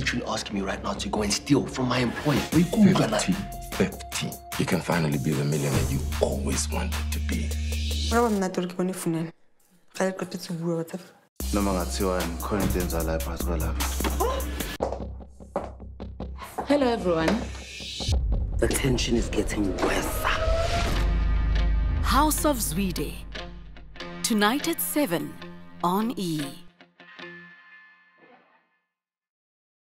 literally asking me right now to go and steal from my employer. We you 50. 50. You can finally be the millionaire you always wanted to be. Noma ngathiwani khona into phakathi kwalapha Hello, everyone. The tension is getting worse. House of Zwide. Tonight at 7 on E.